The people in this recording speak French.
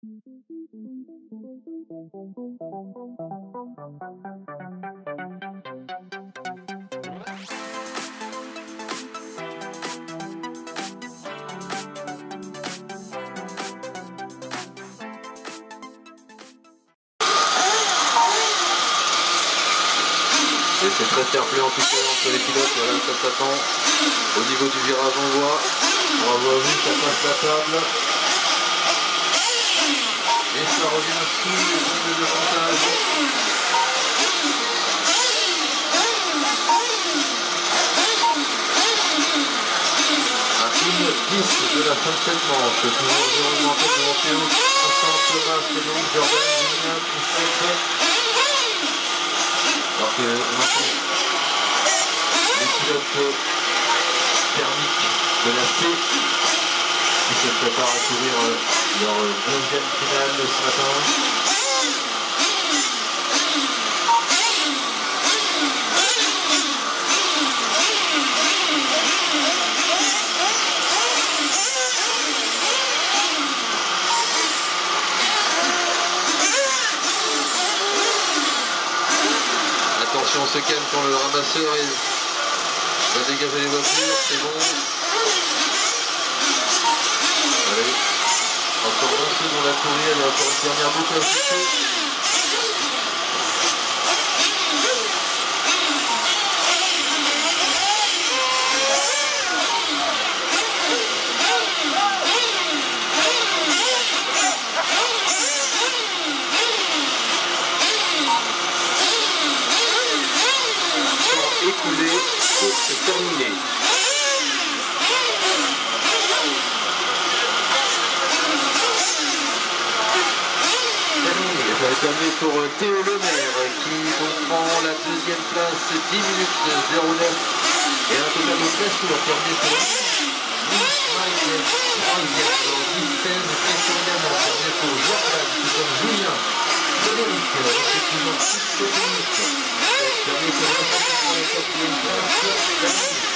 C'est très fair en tout cas entre les pilotes, voilà ça s'attend. Au niveau du virage on voit. Bravo à vous, ça passe la table. Les lignes de comptage. À 1 10 de la fin de cette manche, toujours 0 en tête de. Alors que pilotes thermiques de la C se préparent à courir leur deuxième finale ce matin. Attention, on se calme quand le ramasseur va dégager les voitures, c'est bon. Encore 20 secondes à courir, il y a encore une dernière boucle à terminée. Terminé pour Théo Lemaire qui donc prend la deuxième place 10 minutes 09 et un total de 13 tours terminé pour Mike troisième dans 10-16 et finalement terminé pour Jordan tout comme Julien Frédéric respectivement 6 minutes terminé pour Vincent qui prend la quatrième place